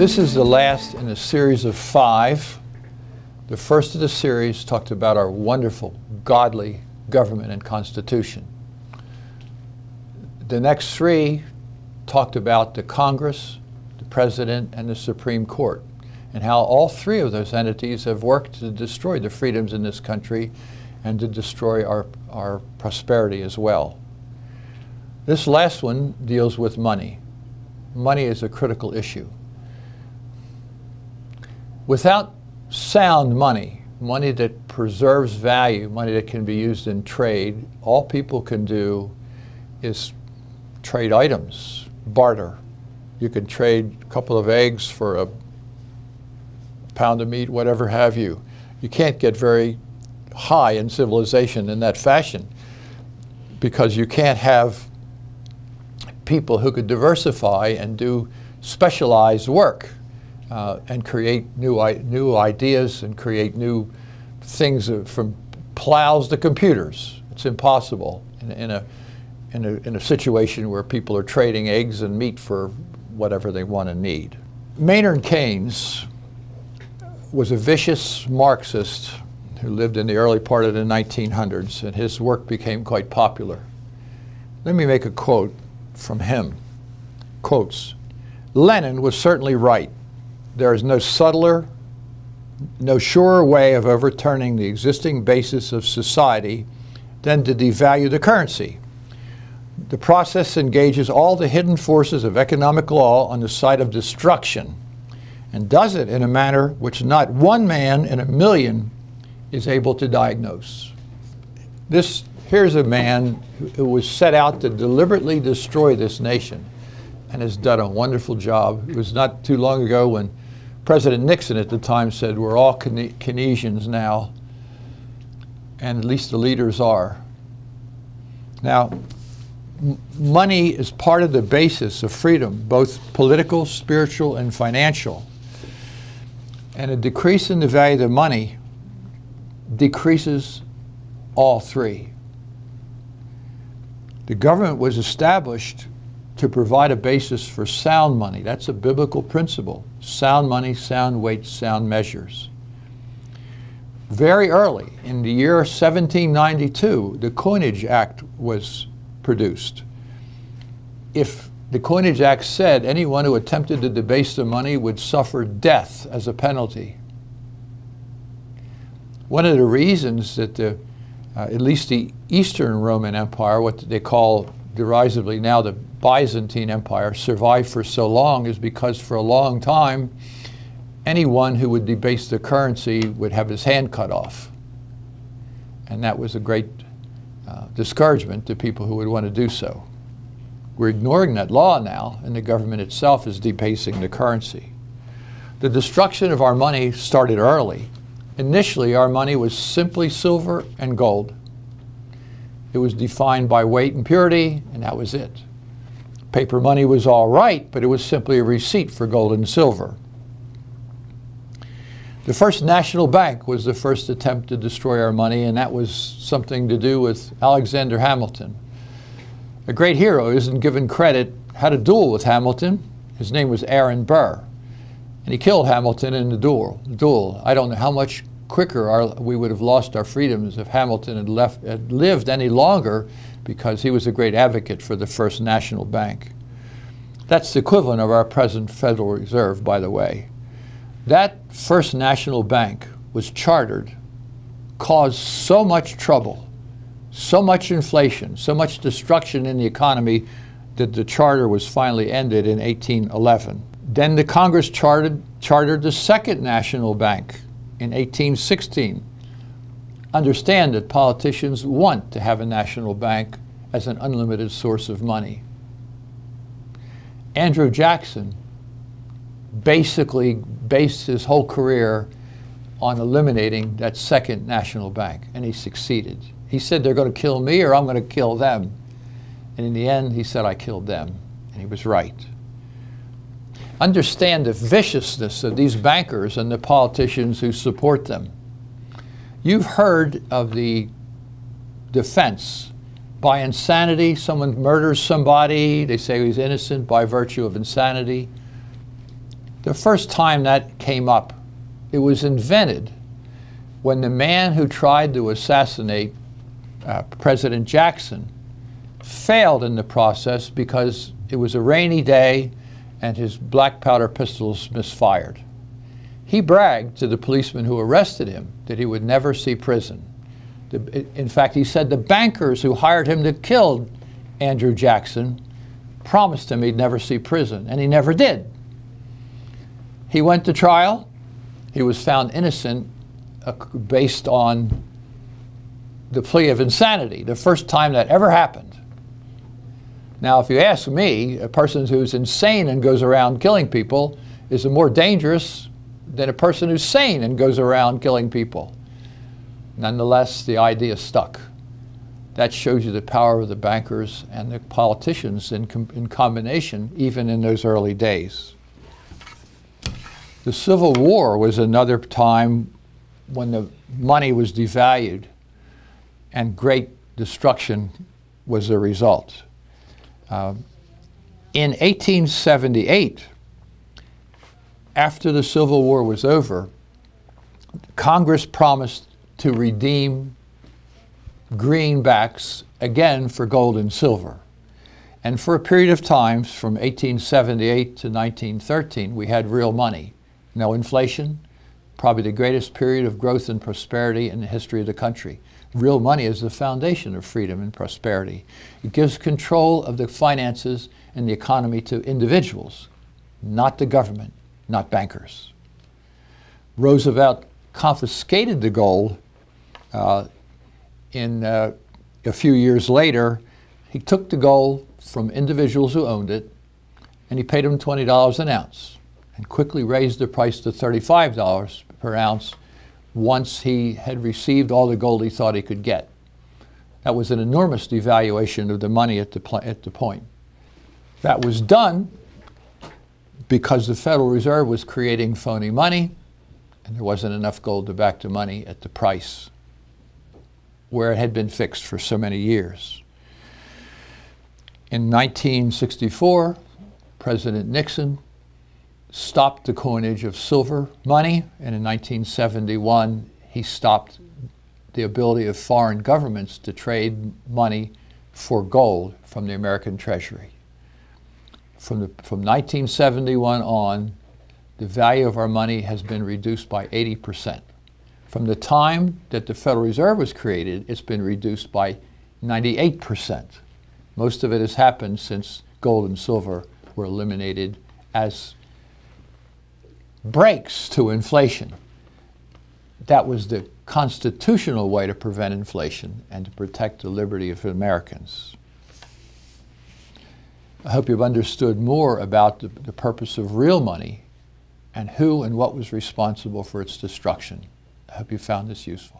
This is the last in a series of five. The first of the series talked about our wonderful, godly government and constitution. The next three talked about the Congress, the President, and the Supreme Court, and how all three of those entities have worked to destroy the freedoms in this country and to destroy our, our prosperity as well. This last one deals with money. Money is a critical issue. Without sound money, money that preserves value, money that can be used in trade, all people can do is trade items, barter. You can trade a couple of eggs for a pound of meat, whatever have you. You can't get very high in civilization in that fashion because you can't have people who could diversify and do specialized work uh, and create new, new ideas and create new things from plows to computers. It's impossible in, in, a, in, a, in a situation where people are trading eggs and meat for whatever they want and need. Maynard Keynes was a vicious Marxist who lived in the early part of the 1900s, and his work became quite popular. Let me make a quote from him. Quotes, Lenin was certainly right there is no subtler, no surer way of overturning the existing basis of society than to devalue the currency. The process engages all the hidden forces of economic law on the side of destruction and does it in a manner which not one man in a million is able to diagnose. This, here's a man who was set out to deliberately destroy this nation and has done a wonderful job. It was not too long ago when President Nixon at the time said, We're all Keynesians now, and at least the leaders are. Now, money is part of the basis of freedom, both political, spiritual, and financial. And a decrease in the value of money decreases all three. The government was established to provide a basis for sound money. That's a biblical principle. Sound money, sound weights, sound measures. Very early, in the year 1792, the Coinage Act was produced. If the Coinage Act said anyone who attempted to debase the money would suffer death as a penalty. One of the reasons that the, uh, at least the Eastern Roman Empire, what they call derisively now the Byzantine Empire survived for so long is because for a long time, anyone who would debase the currency would have his hand cut off. And that was a great uh, discouragement to people who would want to do so. We're ignoring that law now, and the government itself is debasing the currency. The destruction of our money started early. Initially, our money was simply silver and gold. It was defined by weight and purity, and that was it. Paper money was all right, but it was simply a receipt for gold and silver. The first national bank was the first attempt to destroy our money, and that was something to do with Alexander Hamilton. A great hero isn't given credit, had a duel with Hamilton. His name was Aaron Burr. And he killed Hamilton in the duel. duel. I don't know how much quicker our, we would have lost our freedoms if Hamilton had, left, had lived any longer because he was a great advocate for the first national bank. That's the equivalent of our present Federal Reserve, by the way. That first national bank was chartered, caused so much trouble, so much inflation, so much destruction in the economy that the charter was finally ended in 1811. Then the Congress chartered, chartered the second national bank in 1816 understand that politicians want to have a national bank as an unlimited source of money. Andrew Jackson basically based his whole career on eliminating that second national bank, and he succeeded. He said, They're going to kill me or I'm going to kill them. And in the end, he said, I killed them. And he was right. Understand the viciousness of these bankers and the politicians who support them. You've heard of the defense. By insanity, someone murders somebody, they say he's innocent by virtue of insanity. The first time that came up, it was invented when the man who tried to assassinate uh, President Jackson failed in the process because it was a rainy day and his black powder pistols misfired. He bragged to the policeman who arrested him that he would never see prison. In fact, he said the bankers who hired him to kill Andrew Jackson promised him he'd never see prison, and he never did. He went to trial. He was found innocent uh, based on the plea of insanity, the first time that ever happened. Now, if you ask me, a person who's insane and goes around killing people is a more dangerous than a person who's sane and goes around killing people. Nonetheless, the idea stuck. That shows you the power of the bankers and the politicians in, com in combination, even in those early days. The Civil War was another time when the money was devalued and great destruction was the result. Uh, in 1878, after the Civil War was over, Congress promised to redeem greenbacks again for gold and silver. And for a period of time, from 1878 to 1913, we had real money. No inflation, probably the greatest period of growth and prosperity in the history of the country. Real money is the foundation of freedom and prosperity. It gives control of the finances and the economy to individuals, not the government, not bankers. Roosevelt confiscated the gold uh, in uh, a few years later. He took the gold from individuals who owned it and he paid them $20 an ounce and quickly raised the price to $35 per ounce once he had received all the gold he thought he could get. That was an enormous devaluation of the money at the, at the point. That was done because the Federal Reserve was creating phony money and there wasn't enough gold to back the money at the price where it had been fixed for so many years. In 1964, President Nixon stopped the coinage of silver money, and in 1971 he stopped the ability of foreign governments to trade money for gold from the American Treasury. From, the, from 1971 on, the value of our money has been reduced by 80%. From the time that the Federal Reserve was created, it's been reduced by 98%. Most of it has happened since gold and silver were eliminated as brakes to inflation. That was the constitutional way to prevent inflation and to protect the liberty of Americans. I hope you've understood more about the, the, purpose of real money and who and what was responsible for its destruction. I hope you found this useful.